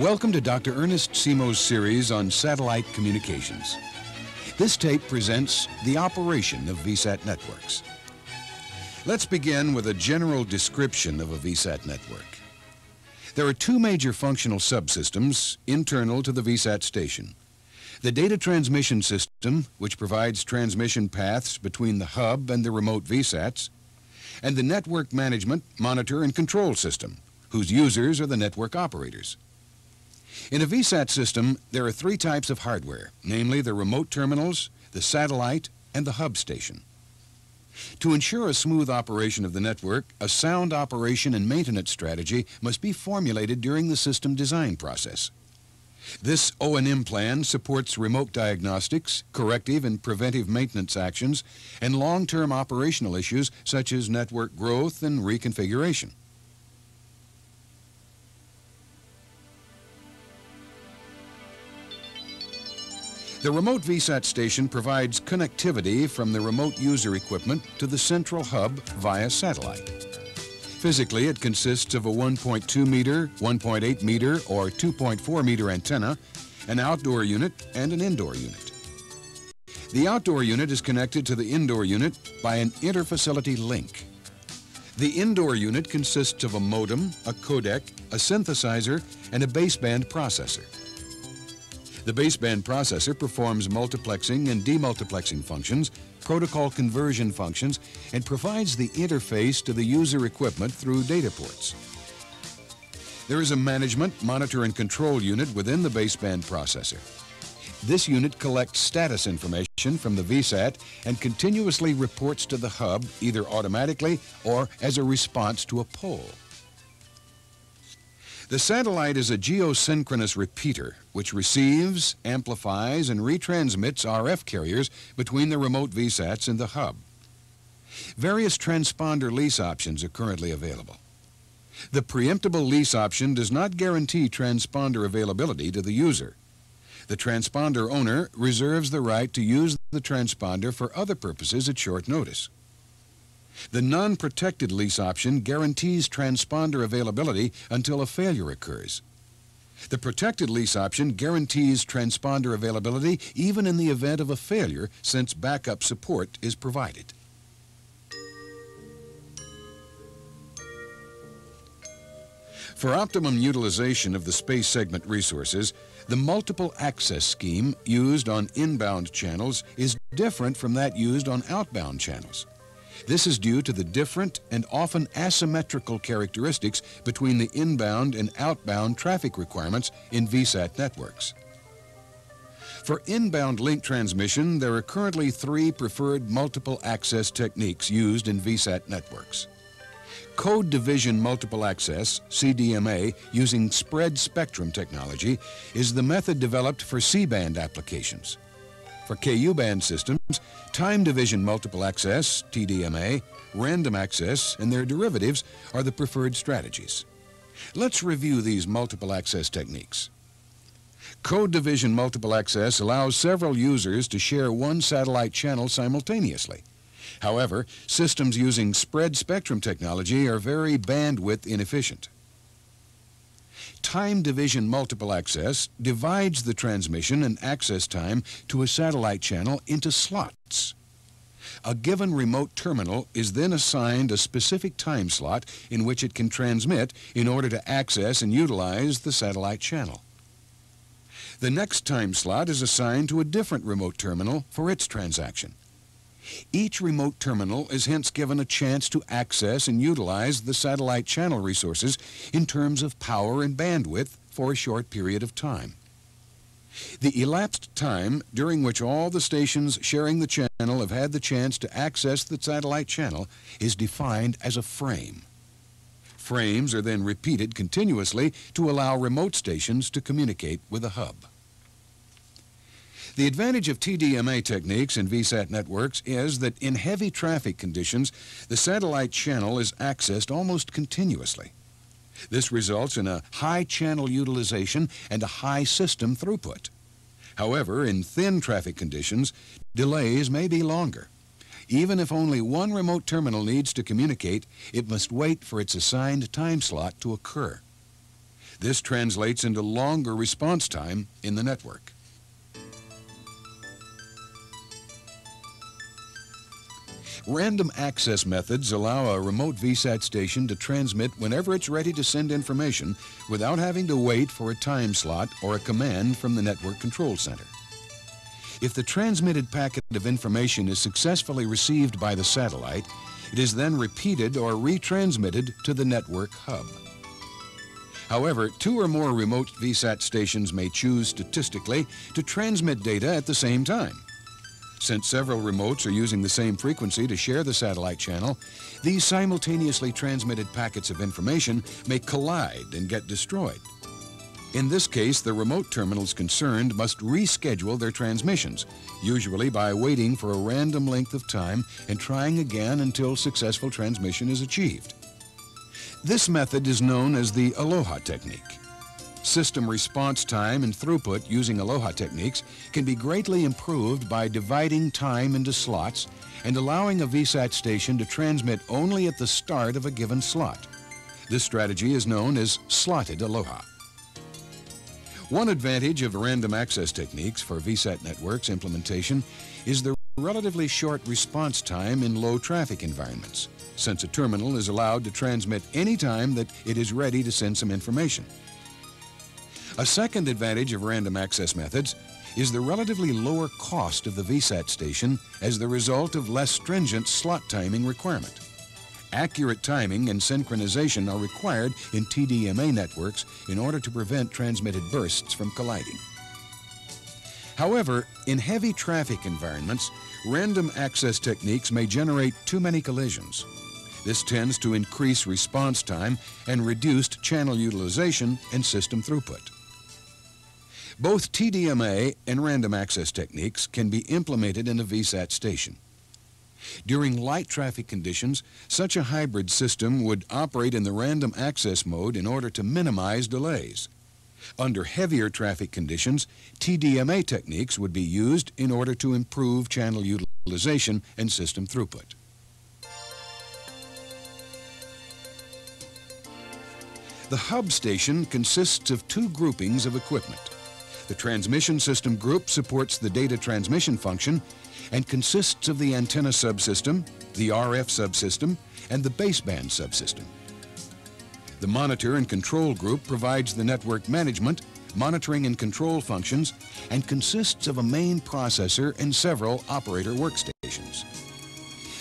Welcome to Dr. Ernest Simo's series on satellite communications. This tape presents the operation of VSAT networks. Let's begin with a general description of a VSAT network. There are two major functional subsystems internal to the VSAT station. The data transmission system, which provides transmission paths between the hub and the remote VSATs, and the network management, monitor, and control system, whose users are the network operators. In a VSAT system, there are three types of hardware, namely the remote terminals, the satellite, and the hub station. To ensure a smooth operation of the network, a sound operation and maintenance strategy must be formulated during the system design process. This O&M plan supports remote diagnostics, corrective and preventive maintenance actions, and long-term operational issues such as network growth and reconfiguration. The remote VSAT station provides connectivity from the remote user equipment to the central hub via satellite. Physically, it consists of a 1.2 meter, 1.8 meter, or 2.4 meter antenna, an outdoor unit, and an indoor unit. The outdoor unit is connected to the indoor unit by an interfacility link. The indoor unit consists of a modem, a codec, a synthesizer, and a baseband processor. The baseband processor performs multiplexing and demultiplexing functions, protocol conversion functions, and provides the interface to the user equipment through data ports. There is a management, monitor, and control unit within the baseband processor. This unit collects status information from the VSAT and continuously reports to the hub either automatically or as a response to a poll. The satellite is a geosynchronous repeater which receives, amplifies, and retransmits RF carriers between the remote VSATs and the hub. Various transponder lease options are currently available. The preemptible lease option does not guarantee transponder availability to the user. The transponder owner reserves the right to use the transponder for other purposes at short notice. The non-protected lease option guarantees transponder availability until a failure occurs. The protected lease option guarantees transponder availability even in the event of a failure since backup support is provided. For optimum utilization of the space segment resources, the multiple access scheme used on inbound channels is different from that used on outbound channels. This is due to the different and often asymmetrical characteristics between the inbound and outbound traffic requirements in VSAT networks. For inbound link transmission, there are currently three preferred multiple access techniques used in VSAT networks. Code Division Multiple Access, CDMA, using spread spectrum technology, is the method developed for C-band applications. For KU-band systems, time division multiple access, TDMA, random access, and their derivatives are the preferred strategies. Let's review these multiple access techniques. Code division multiple access allows several users to share one satellite channel simultaneously. However, systems using spread spectrum technology are very bandwidth inefficient. Time division multiple access divides the transmission and access time to a satellite channel into slots. A given remote terminal is then assigned a specific time slot in which it can transmit in order to access and utilize the satellite channel. The next time slot is assigned to a different remote terminal for its transaction. Each remote terminal is hence given a chance to access and utilize the satellite channel resources in terms of power and bandwidth for a short period of time. The elapsed time during which all the stations sharing the channel have had the chance to access the satellite channel is defined as a frame. Frames are then repeated continuously to allow remote stations to communicate with a hub. The advantage of TDMA techniques in VSAT networks is that in heavy traffic conditions, the satellite channel is accessed almost continuously. This results in a high channel utilization and a high system throughput. However, in thin traffic conditions, delays may be longer. Even if only one remote terminal needs to communicate, it must wait for its assigned time slot to occur. This translates into longer response time in the network. Random access methods allow a remote VSAT station to transmit whenever it's ready to send information without having to wait for a time slot or a command from the network control center. If the transmitted packet of information is successfully received by the satellite, it is then repeated or retransmitted to the network hub. However, two or more remote VSAT stations may choose statistically to transmit data at the same time. Since several remotes are using the same frequency to share the satellite channel, these simultaneously transmitted packets of information may collide and get destroyed. In this case, the remote terminals concerned must reschedule their transmissions, usually by waiting for a random length of time and trying again until successful transmission is achieved. This method is known as the Aloha technique. System response time and throughput using Aloha techniques can be greatly improved by dividing time into slots and allowing a VSAT station to transmit only at the start of a given slot. This strategy is known as slotted Aloha. One advantage of random access techniques for VSAT networks implementation is the relatively short response time in low traffic environments, since a terminal is allowed to transmit any time that it is ready to send some information. A second advantage of random access methods is the relatively lower cost of the VSAT station as the result of less stringent slot timing requirement. Accurate timing and synchronization are required in TDMA networks in order to prevent transmitted bursts from colliding. However, in heavy traffic environments, random access techniques may generate too many collisions. This tends to increase response time and reduced channel utilization and system throughput. Both TDMA and random access techniques can be implemented in a VSAT station. During light traffic conditions, such a hybrid system would operate in the random access mode in order to minimize delays. Under heavier traffic conditions, TDMA techniques would be used in order to improve channel utilization and system throughput. The hub station consists of two groupings of equipment. The transmission system group supports the data transmission function and consists of the antenna subsystem, the RF subsystem, and the baseband subsystem. The monitor and control group provides the network management, monitoring and control functions, and consists of a main processor and several operator workstations.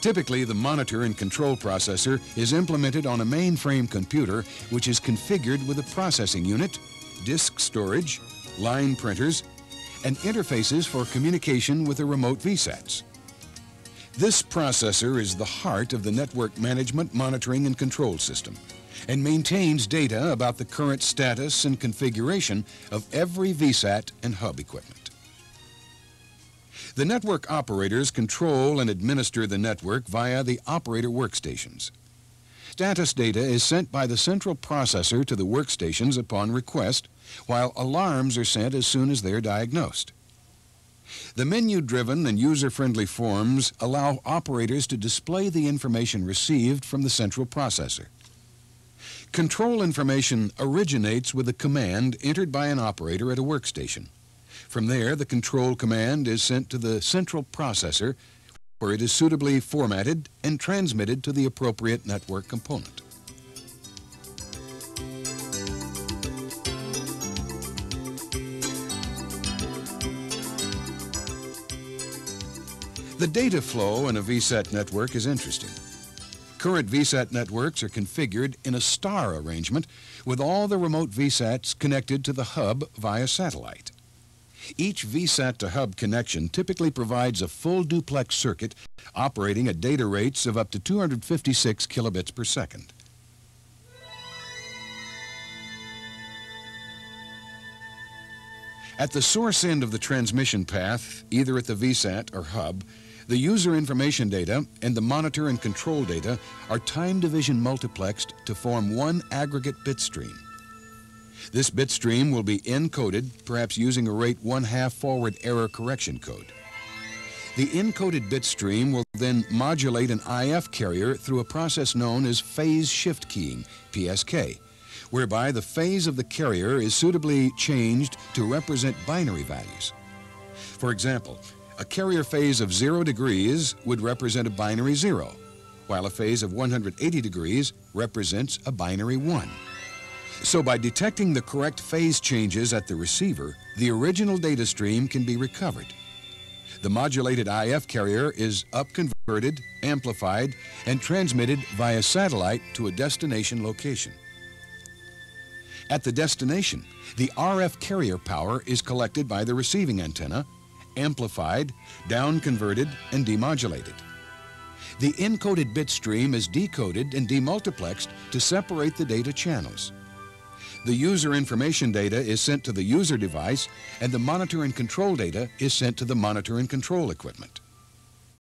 Typically, the monitor and control processor is implemented on a mainframe computer which is configured with a processing unit, disk storage, line printers, and interfaces for communication with the remote VSATs. This processor is the heart of the network management, monitoring, and control system and maintains data about the current status and configuration of every VSAT and hub equipment. The network operators control and administer the network via the operator workstations. Status data is sent by the central processor to the workstations upon request, while alarms are sent as soon as they are diagnosed. The menu-driven and user-friendly forms allow operators to display the information received from the central processor. Control information originates with a command entered by an operator at a workstation. From there, the control command is sent to the central processor where it is suitably formatted and transmitted to the appropriate network component. The data flow in a VSAT network is interesting. Current VSAT networks are configured in a star arrangement with all the remote VSATs connected to the hub via satellite. Each VSAT to hub connection typically provides a full duplex circuit operating at data rates of up to 256 kilobits per second. At the source end of the transmission path, either at the VSAT or hub, the user information data and the monitor and control data are time division multiplexed to form one aggregate bit stream. This bit stream will be encoded, perhaps using a rate 1 half forward error correction code. The encoded bit stream will then modulate an IF carrier through a process known as phase shift keying, PSK, whereby the phase of the carrier is suitably changed to represent binary values. For example, a carrier phase of 0 degrees would represent a binary 0, while a phase of 180 degrees represents a binary 1. So by detecting the correct phase changes at the receiver, the original data stream can be recovered. The modulated IF carrier is up-converted, amplified, and transmitted via satellite to a destination location. At the destination, the RF carrier power is collected by the receiving antenna, amplified, down-converted, and demodulated. The encoded bit stream is decoded and demultiplexed to separate the data channels. The user information data is sent to the user device and the monitor and control data is sent to the monitor and control equipment.